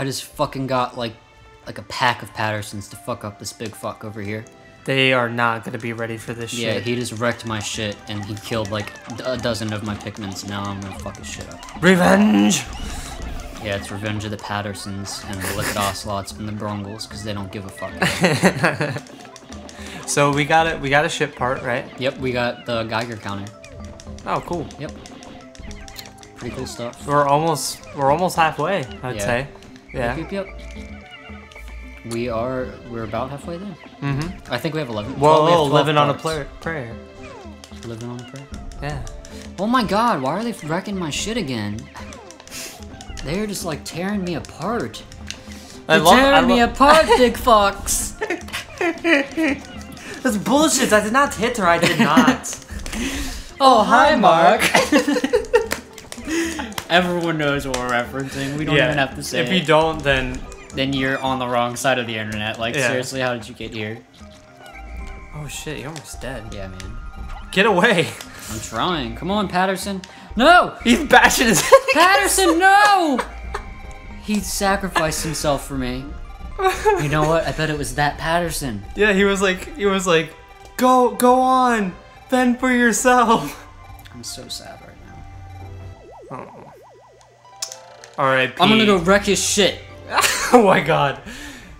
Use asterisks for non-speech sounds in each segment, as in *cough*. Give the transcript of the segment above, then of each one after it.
I just fucking got like like a pack of Pattersons to fuck up this big fuck over here. They are not gonna be ready for this Yeah, shit. Yeah, he just wrecked my shit and he killed like a dozen of my Pikmins. Now I'm gonna fuck his shit up. Revenge! Yeah, it's Revenge of the Pattersons and the Liquid Ocelots and the Brongles because they don't give a fuck. *laughs* So we got it. We got a ship part, right? yep, we got the Geiger counter. Oh, cool. Yep. Pretty cool stuff. We're almost we're almost halfway. I'd Yeah. say. Yeah. Yep, yep, yep. We are we're about halfway there. Mm-hmm. I think we have 11. Well, we have oh, 12 living on a prayer. prayer. Living on a prayer. Yeah. Oh my god, why are they wrecking my shit again? They're just like tearing me apart. I They're love- tearing me apart, *laughs* big fox. That's bullshit. I did not hit her. I did not. *laughs* Oh, hi, Mark. *laughs* Everyone knows what we're referencing. We don't even have to say If you don't, then then you're on the wrong side of the internet. Like, Yeah. seriously, how did you get here? oh shit, you're almost dead. Yeah, man. Get away. I'm trying. Come on, Patterson. No! He's bashing his. Patterson, *laughs* no! He sacrificed himself for me. You know what? I bet it was that Patterson. yeah, he was like, he was like, go, go on, fend for yourself. I'm so sad All right. I'm gonna go wreck his shit. *laughs* oh my god,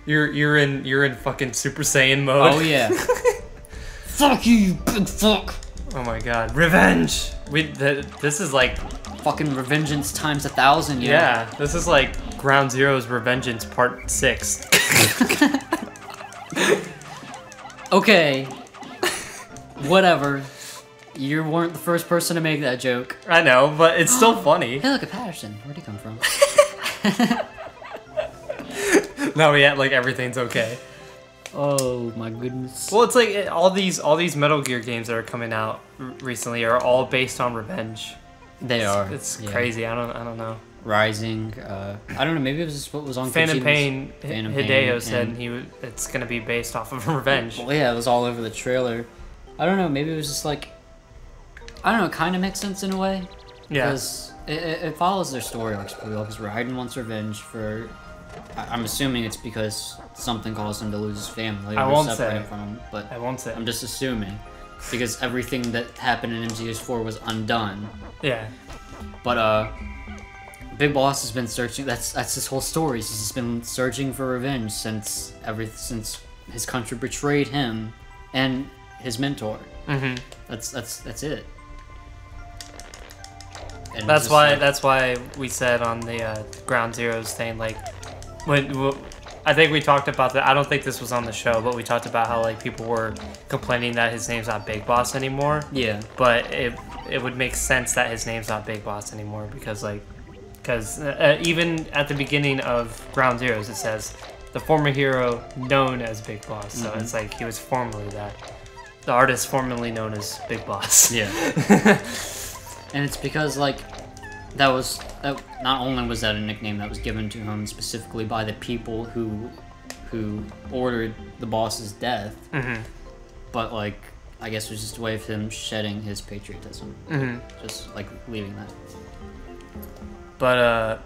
you're you're in you're in fucking Super Saiyan mode. Oh yeah. *laughs* Fuck you, you big fuck. Oh my god, revenge. We th- this is like Fucking revengeance times a thousand. yo. yeah, this is like Ground Zero's Revengeance Part Six. *laughs* Okay. Whatever. You weren't the first person to make that joke. I know, but it's still *gasps* funny. Hey, look at Patterson. Where'd he come from? Now we act like everything's okay. Oh my goodness. Well, it's like all these all these Metal Gear games that are coming out r- recently are all based on revenge. They are. It's yeah. crazy. I don't I don't know. Rising. Uh, I don't know. Maybe it was just what was on. Phantom Pain, Phantom Hideo Pain said and- he was, it's gonna be based off of *laughs* revenge. Well, yeah, it was all over the trailer. I don't know. Maybe it was just like. I don't know. It kind of makes sense in a way. Yeah. Because it, it, it follows their story arcs pretty well. Because Raiden wants revenge for. I, I'm assuming it's because something caused him to lose his family. I won't say. from him. But I won't say. I'm just assuming. Because everything that happened in MGS4 was undone. Yeah. But uh Big Boss has been searching that's that's his whole story. He's just been searching for revenge since every since his country betrayed him and his mentor. Mm-hmm. That's that's that's it. And That's just why. like- That's why we said on the uh, Ground Zeroes thing, like, when w- I think we talked about that. I don't think this was on the show, but we talked about how like people were complaining that his name's not Big Boss anymore. yeah. But it it would make sense that his name's not Big Boss anymore because like, because uh, uh, even at the beginning of Ground Zeroes, it says the former hero known as Big Boss. So Mhm. it's like he was formerly that. The artist formerly known as Big Boss. Yeah. *laughs* and it's because like that was that not only was that a nickname that was given to him specifically by the people who who ordered the boss's death, hmm but like I guess it was just a way of him shedding his patriotism. hmm Just like leaving that. But uh.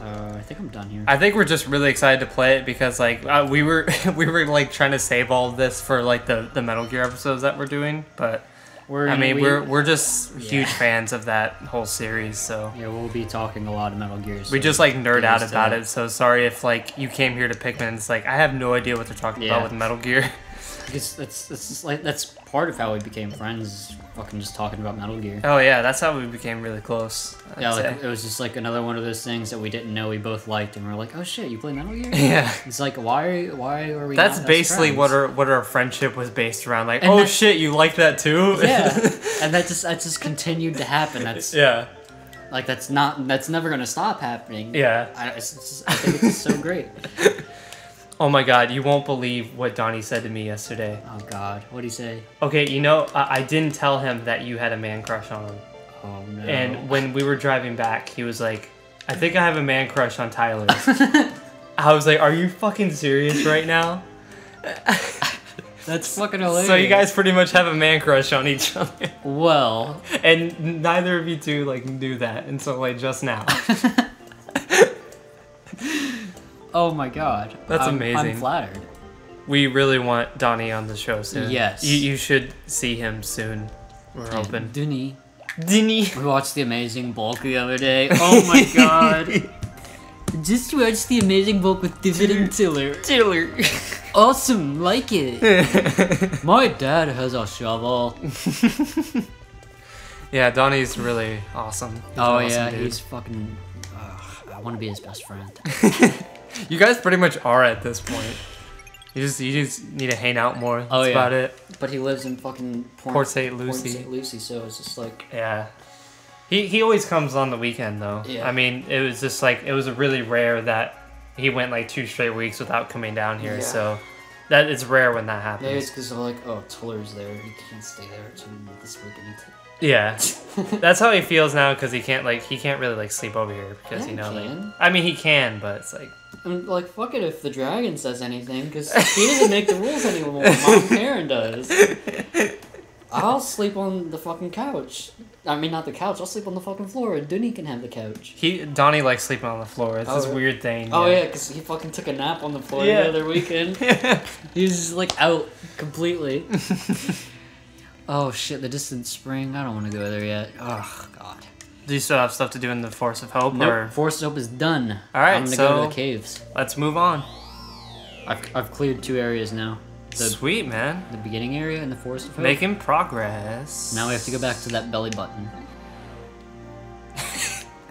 Uh, I think I'm done here. I think we're just really excited to play it because like uh, we were *laughs* we were like trying to save all of this for like the the Metal Gear episodes that we're doing, but we're, I mean we, are we're just Yeah. huge fans of that whole series, so yeah we'll be talking a lot of Metal Gear. we just like nerd out about it. So sorry if like you came here to Pikmin, it's like I have no idea what they're talking Yeah. about with Metal Gear. *laughs* Because that's that's like that's part of how we became friends. Fucking just talking about Metal Gear. oh yeah, that's how we became really close. I'd yeah, like it was just like another one of those things that we didn't know we both liked, and we are like, oh shit, you play Metal Gear? *laughs* yeah. It's like why why are we? That's not basically what our what our friendship was based around. Like, And oh that- shit, you like that too? *laughs* yeah, *laughs* and that just that just continued to happen. That's yeah. like that's not that's never gonna stop happening. Yeah. I, it's, it's, I think it's so great. Oh my god, you won't believe what Donnie said to me yesterday. Oh God, what do he say? Okay, you know, I, I didn't tell him that you had a man crush on him. Oh no. And when we were driving back, he was like, I think I have a man crush on Tyler. *laughs* I was like, Are you fucking serious right now? that's fucking hilarious. So you guys pretty much have a man crush on each other. well, *laughs* And neither of you two like knew that until like just now. *laughs* Oh my god. That's I'm- amazing. I'm flattered. We really want Donnie on the show soon. Yes. You, you should see him soon. We're hoping. Dunny. Dinny. We watched The Amazing Bulk the other day. Oh my god. *laughs* Just watched The Amazing Bulk with David and Tiller. Tiller. *laughs* Awesome, like it. *laughs* My dad has a shovel. yeah, Donnie's really awesome. He's Oh awesome yeah, dude. he's fucking. I want to be his best friend. *laughs* You guys pretty much are at this point. You just you just need to hang out more. Oh, That's Oh, yeah. about it. But he lives in fucking Port, Port St. Port St. Lucie, so it's just like. Yeah. He he always comes on the weekend though. Yeah. I mean, it was just like it was really rare that he went like two straight weeks without coming down here. Yeah. So that it's rare when that happens. Maybe it's because they're like, oh, Tiller's there. He can't stay there this weekend. Yeah, *laughs* that's how he feels now because he can't like he can't really like sleep over here because Yeah, you know he like. I mean he can but it's like I mean, like, fuck it if the dragon says anything, because he doesn't make the rules anymore. Mom Karen *laughs* does. I'll sleep on the fucking couch. I mean, not the couch. I'll sleep on the fucking floor. and Dunny can have the couch. he Donnie likes sleeping on the floor. It's Oh, this weird thing. Oh yeah, because he fucking took a nap on the floor Yeah. the other weekend. *laughs* he was like out completely. Oh shit, the distant spring. I don't want to go there yet. Oh god. Do you still have stuff to do in the Forest of Hope Nope. or Forest Hope is done. All right, I'm gonna so- go to the caves. let's move on? I've, I've cleared two areas now. The, Sweet man, the beginning area and the Forest of Hope. making progress. Now we have to go back to that belly button. *laughs*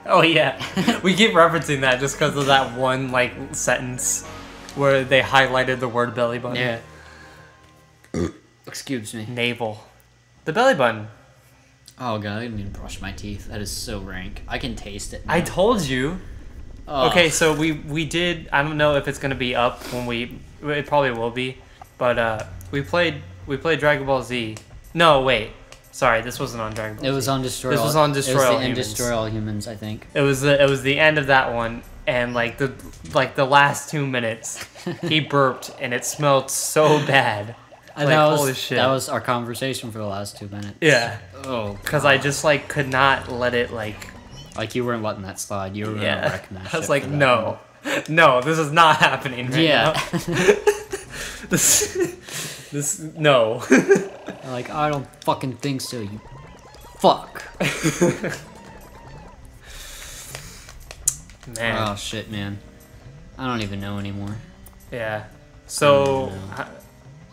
Oh yeah, we keep referencing that just because of that one like sentence where they highlighted the word belly button. Yeah. *coughs* Excuse me. Navel. The belly button. Oh god, I didn't even brush my teeth. That is so rank. I can taste it. I told you. Oh. Okay, so we we did. I don't know if it's gonna be up when we. It probably will be, but uh, we played we played Dragon Ball Z. No, wait. Sorry, this wasn't on Dragon Ball. It was Z. on Destroy. This All- was on It Destroy was All Humans. Destroy All Humans, I think. It was the it was the end of that one, and like the like the last two minutes, he *laughs* burped and it smelled so bad. And Like, that was holy shit. that was our conversation for the last two minutes. Yeah, Oh. because I just like could not let it like. Like you weren't letting that slide. You were gonna Yeah, wreck *laughs* I was shit like, for that no, no, this is not happening right Yeah. now. *laughs* This, this, no. *laughs* like I don't fucking think so. You fuck. Man, Oh shit, man. I don't even know anymore. yeah. So, no. h-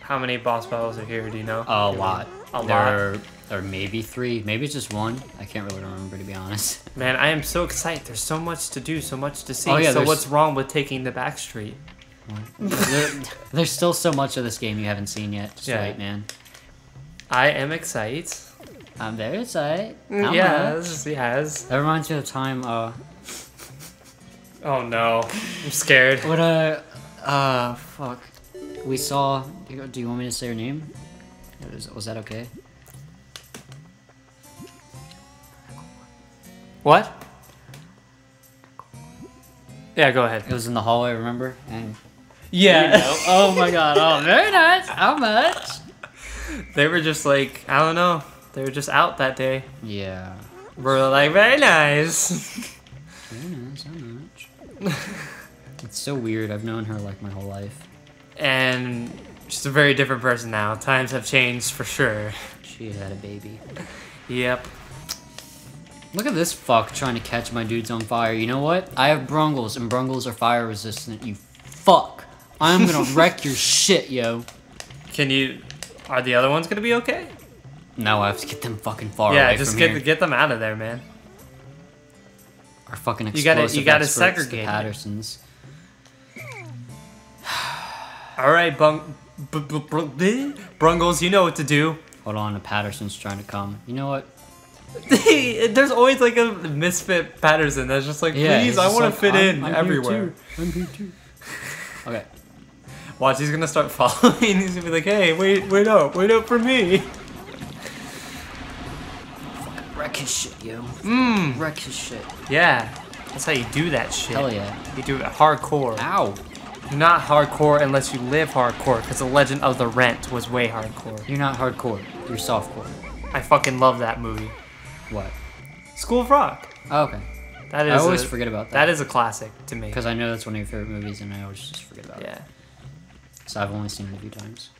how many boss battles are here? Do you know? A lot. A there lot. Are, or maybe three. Maybe it's just one. I can't really remember to be honest. *laughs* Man, I am so excited. There's so much to do, so much to see. Oh, yeah, so there's- what's wrong with taking the back street? there, there's still so much of this game you haven't seen yet. Just Yeah. wait, man. I am excited. I'm very excited. How much? yes, yes. That reminds me of the time. Uh, Oh no, I'm scared. what uh, uh, fuck. We saw. Do you, want me to say her name? Was, was that okay? What? Yeah, go ahead. It was in the hallway. Remember? And Yeah. oh my god. Oh, very nice. How much? they were just like, I don't know. They were just out that day. Yeah. We're like, very nice. Very nice. How much? *laughs* it's so weird. I've known her like my whole life. And she's a very different person now. Times have changed for sure. She had a baby. Yep. Look at this fuck trying to catch my dudes on fire. You know what? I have brungles, and brungles are fire resistant. You fuck. I'm gonna *laughs* wreck your shit, yo. Can you? Are the other ones gonna be okay? No, I have to get them fucking far yeah, away Yeah, just get here. get them out of there, man. Our fucking You gotta- you explosive gotta segregate the. Pattersons. All right, bung, b- b- br- Brungles, you know what to do. Hold on, Patterson's trying to come. You know what? *laughs* There's always like a misfit Patterson that's just like, Yeah, please, I want like, to fit "I'm- in I'm here everywhere. too. I'm here too. *laughs* Okay. Watch, he's gonna start *laughs* following. He's gonna be like, hey, wait, wait up, wait up for me. Wreck his shit, yo. Mmm. Wreck his shit. Yeah, that's how you do that shit. Hell yeah. You do it hardcore. Ow. Not hardcore unless you live hardcore, because The Legend of the Rent was way hardcore. You're not hardcore. You're softcore. I fucking love that movie. What? School of Rock. Oh, okay. That is I always a, forget about that that. is a classic to me. because I know that's one of your favorite movies, and I always just forget about it. Yeah. So I've only seen it a few times.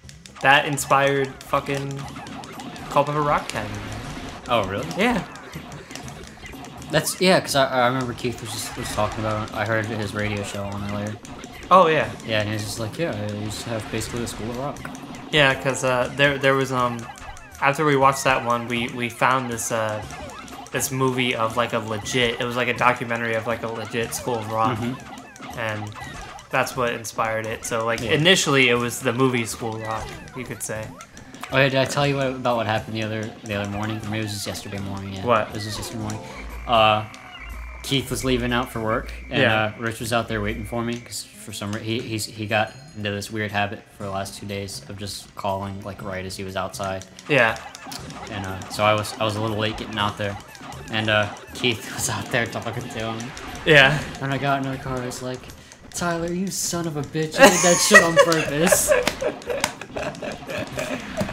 That inspired fucking a Rock Candy. Oh, really? Yeah. That's yeah, because I, I remember Keith was just was talking about. I heard his radio show on earlier. Oh yeah. Yeah, and he was just like, yeah, I just have basically the School of Rock. Yeah, because uh, there there was um after we watched that one, we we found this uh this movie of like a legit. It was like a documentary of like a legit School of Rock, and that's what inspired it. So like Yeah. initially, it was the movie School of Rock, you could say. Oh yeah, did I tell you what, about what happened the other the other morning? Or maybe it was just yesterday morning. Yeah. What? It was just yesterday morning. Uh, Keith was leaving out for work, and Yeah. uh, Rich was out there waiting for me because for some reason he he's, he got into this weird habit for the last two days of just calling like right as he was outside, Yeah. and uh, so I was I was a little late getting out there, and uh, Keith *laughs* was out there talking to him, Yeah. and I got in the car. I was like, Tyler, you son of a bitch, you did that shit on purpose. *laughs*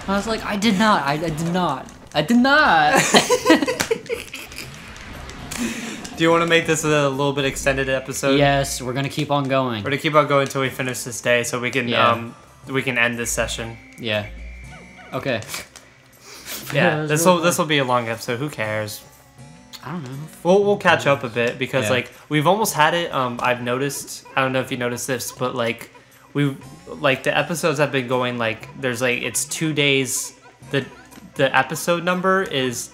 I was like, I did not. I, I did not. I did not. *laughs* Do you want to make this a little bit extended episode? yes, we're gonna keep on going. We're gonna keep on going until we finish this day, so we can Yeah. um we can end this session. Yeah. Okay. Yeah. *laughs* this will this will be a long episode. Who cares? I don't know. We'll, we'll catch up a bit because Yeah. like we've almost had it. Um, I've noticed. I don't know if you noticed this, but like we like the episodes have been going like there's like it's two days. The the episode number is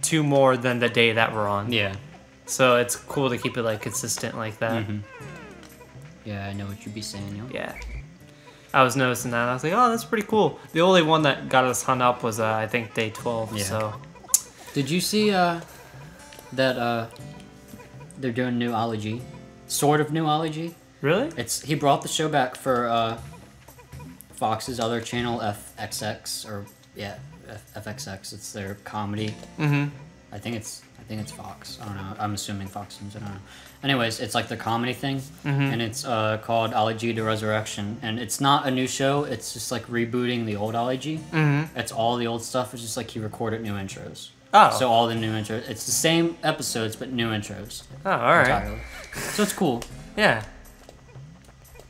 two more than the day that we're on. Yeah. So it's cool to keep it like consistent like that. Mhm. Yeah, I know what you'd be saying. Yo. Yeah. I was noticing that. I was like, oh, that's pretty cool. The only one that got us hung up was uh, I think day twelve. Yeah. So Did you see uh that uh they're doing new Ali G, sort of new Ali G? really, It's he brought the show back for uh Fox's other channel FXX or yeah F- FXX. It's their comedy. mm-hmm. I think it's think it's Fox. I don't know. I'm assuming Fox it. I don't know. Anyways, it's like the comedy thing, and it's uh, called Ali G to Resurrection, and it's not a new show. It's just like rebooting the old Ali G. Mm-hmm. It's all the old stuff. It's just like he recorded new intros. Oh. So all the new intros. It's the same episodes, but new intros Oh, all right. entirely. So it's cool. Yeah.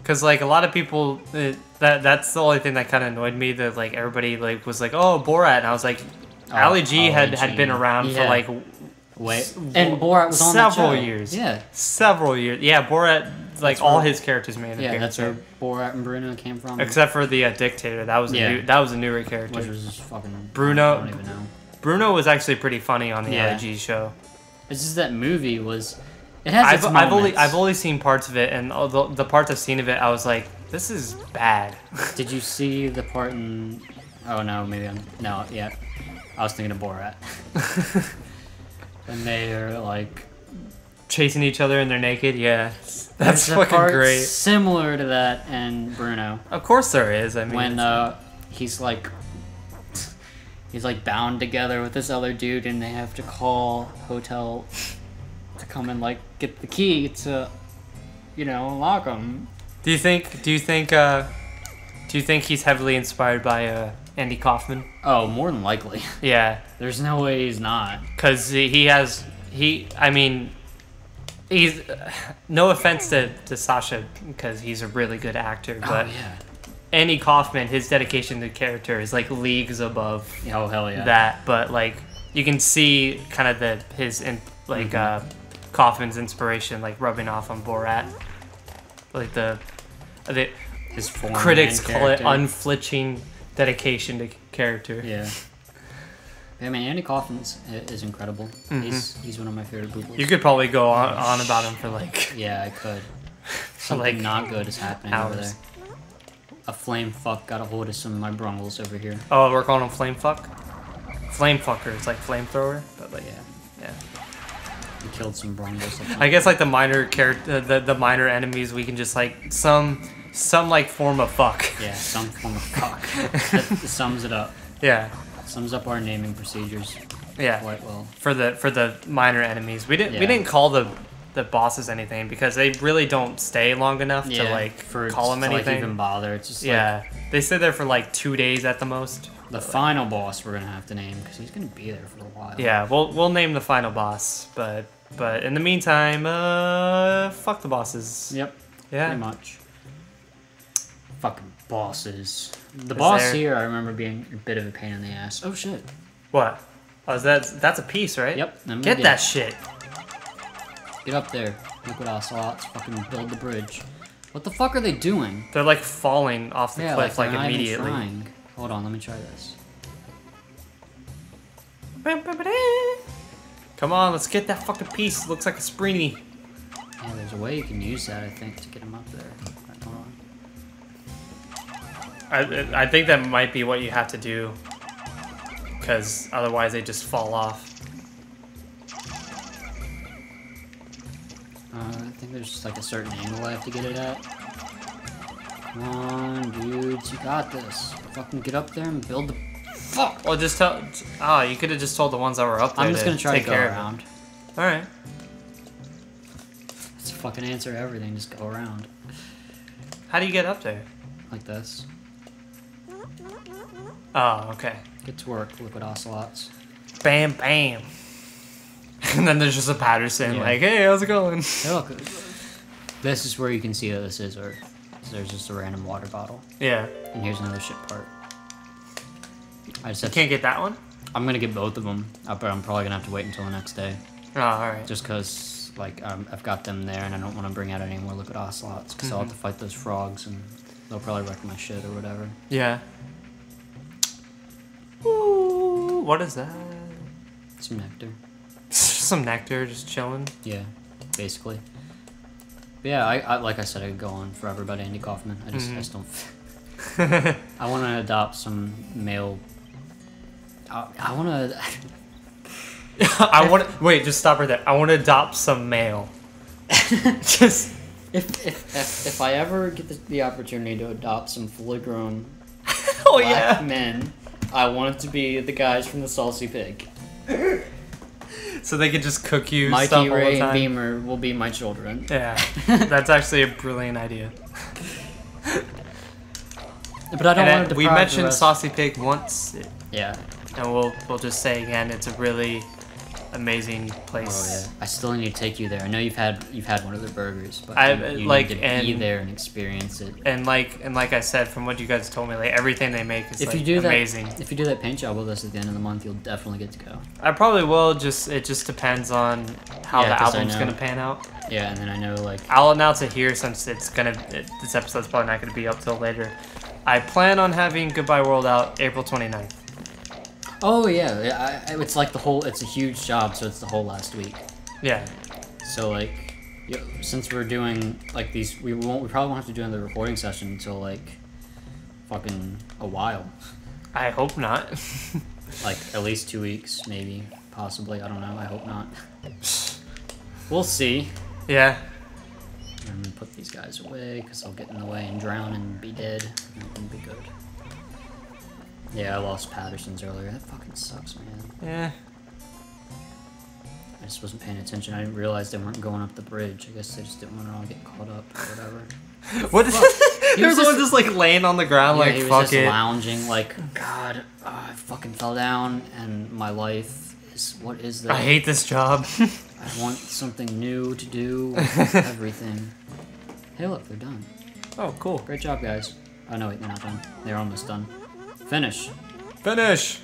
Cause like a lot of people, uh, that that's the only thing that kind of annoyed me. That like everybody like was like, oh Borat, and I was like, Oh, Ali G had Ali had G. been around for like Wait, and Borat was on that several show. years. Yeah, several years. Yeah, Borat, like That's all his characters made an yeah. appearance That's where. Borat and Bruno came from. Except for the uh, dictator, that was a Yeah. new, that was a newer character. which was fucking Bruno- I don't even know. Bruno was actually pretty funny on the Yeah. Ali G show. It's just that movie was. It has I've, its I've only moments. I've only seen parts of it, and all the, the parts I've seen of it, I was like, this is bad. *laughs* Did you see the part in? Oh no, maybe I'm no. Yeah, I was thinking of Borat. *laughs* and they are like. Chasing each other and they're naked. Yeah, that's there's fucking great. Similar to that in Bruno, Of course there is. I mean, when uh, he's like. He's like bound together with this other dude, and they have to call hotel to come and like get the key to, you know, unlock him. do you think? Do you think? Uh, do you think he's heavily inspired by uh, Andy Kaufman? Oh, more than likely. *laughs* Yeah, There's no way he's not. because he has he. I mean, he's *sighs* no offense to to Sacha because he's a really good actor, but oh yeah. Andy Kaufman, his dedication to the character is like leagues above Oh hell yeah. that. But like you can see kind of the his in, like Mm-hmm. uh, Kaufman's inspiration like rubbing off on Borat, like the the His form critics and call it unflinching dedication to character. Yeah. I mean, Andy Kaufman's i- is incredible. He's he's one of my favorite people. Mm-hmm. You could probably go on, on about him for like *laughs* yeah, I could. *laughs* Something like not good is happening over there. A flame fuck got a hold of some of my brungles over here. oh we're calling him flame fuck. Flame fucker is like flamethrower, but like Yeah, yeah. he killed some brungles. I guess like the minor character, the, the minor enemies, we can just like some some like form of fuck. *laughs* yeah, some form of fuck. *laughs* that sums it up. Yeah, Sums up our naming procedures yeah. quite well. For the for the minor enemies, we didn't we didn't call the the bosses anything because they really don't stay long enough to like for call them to, like, anything. even bother. It's just like yeah, they stay there for like two days at the most. the final boss we're gonna have to name because he's gonna be there for a while. Yeah, we'll we'll name the final boss, but But in the meantime, uh, fuck the bosses. Yep. Yeah. Pretty much. Fucking bosses. The Is boss there- here, I remember being a bit of a pain in the ass. Oh shit. What? Oh, is that that's a piece, right? Yep. I'm gonna Get it. that shit. Get up there. Liquid ocelots. Fucking build the bridge. What the fuck are they doing? They're like falling off the yeah, cliff like, they're not even immediately. trying. Hold on, let me try this. Come on, let's get that fucking piece. looks like a spreeny. Yeah, there's a way you can use that, I think, to get them up there. Right, hold on. I I think that might be what you have to do. Because otherwise they just fall off. Uh, I think there's just like a certain angle I have to get it at. Come on, dudes, you got this. Fucking get up there and build the. Fuck! Well, just tell. Oh, you could have just told the ones that were up there. I'm just gonna try to go around. All right. Let's fucking answer everything, just go around. How do you get up there? Like this. Oh, okay. Get to work, liquid ocelots. Bam, bam. *laughs* And then there's just a Patterson, Yeah. like, hey, how's it going? Hey, look. *laughs* This is where you can see that this is Earth. There's just a random water bottle. Yeah. And here's another ship part. I just Can't get that one? I'm gonna get both of them, but I'm probably gonna have to wait until the next day. Oh, alright. Just because, like, um, I've got them there and I don't want to bring out any more liquid ocelots because I'll have to Mm-hmm. fight those frogs and they'll probably wreck my shit or whatever. Yeah. Ooh, what is that? Some nectar. *laughs* Some nectar just chilling. Yeah, basically. But yeah, I, I like I said, I could go on forever about Andy Kaufman. I just, I Mhm. just don't. *laughs* I want to adopt some male. I, I want to. *laughs* I want to wait. Just stop right there. I want to adopt some male. just If, if, if, if I ever get the, the opportunity to adopt some fully grown *laughs* oh black yeah. men, I want it to be the guys from the Saucy Pig. So they could just cook you Mikey, stuff all the Ray, and. Beamer will be my children. Yeah, *laughs* that's actually a brilliant idea. But I don't And want to we mentioned Saucy Pig once, Yeah. and we'll we'll just say again, it's a really amazing Oh place. yeah. I still need to take you there. I know you've had you've had one of their burgers, but I- you, you like, need to be and- there and experience it. And like and like I said, from what you guys told me, like everything they make is If like, you do amazing. that, if you do that paint job with us at the end of the month, you'll definitely get to go. I probably will. Just it just depends on how Yeah, the album's gonna pan out. Yeah, and then I know like I'll announce it here since it's gonna. It, this episode's probably not gonna be up till later. I plan on having Goodbye World out April 29th. Oh yeah, I, it's like the whole. It's a huge job, so it's the whole last week. Yeah. So like, you since we're doing like these, we won't. We probably won't have to do another recording session until like, fucking a while. I hope not. *laughs* Like at least two weeks, maybe, possibly. I don't know. I hope not. We'll see. yeah. I'm gonna put these guys away because I'll get in the way and drown and be dead. That wouldn't be good. Yeah, I lost Patterson's earlier. That fucking sucks, man. Yeah. I just wasn't paying attention. I didn't realize they weren't going up the bridge. I guess they just didn't want to all get caught up or whatever. *laughs* What? *laughs* There's one just- like laying on the ground, yeah, like he was fuck just it. lounging, like, God, uh, I fucking fell down, and my life is what is that? I hate this job. *laughs* I want something new to do. with everything. Hey, look, they're done. oh, cool. Great job, guys. Oh no, wait, they're not done. They're almost done. Finish. Finish.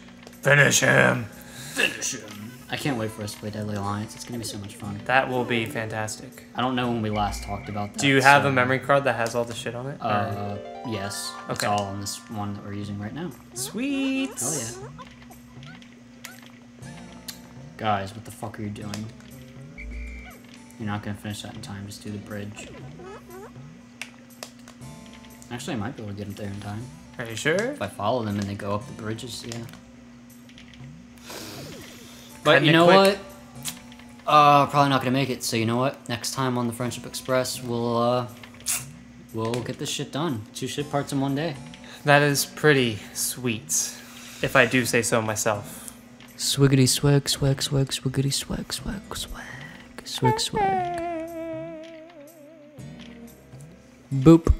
Finish him. Finish him. I can't wait for us to play Deadly Alliance. It's gonna be so much fun. That will be fantastic. I don't know when we last talked about that. Do you have so- a memory card that has all the shit on it? Or- Uh, yes. It's Okay. all on this one that we're using right now. Sweet. Hell yeah. Guys, what the fuck are you doing? You're not gonna finish that in time. Just do the bridge. Actually, I might be able to get them there in time. Are you sure? If I follow them and they go up the bridges, yeah. But Kinda you know quick. what? Uh, probably not gonna make it. So you know what? Next time on the Friendship Express, we'll uh, we'll get this shit done. Two shit parts in one day. That is pretty sweet, if I do say so myself. Swiggity swag, swag, swag, swiggity swag, swag, swag, swig, swag. Boop.